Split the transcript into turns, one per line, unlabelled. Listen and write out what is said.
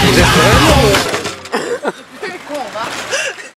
Just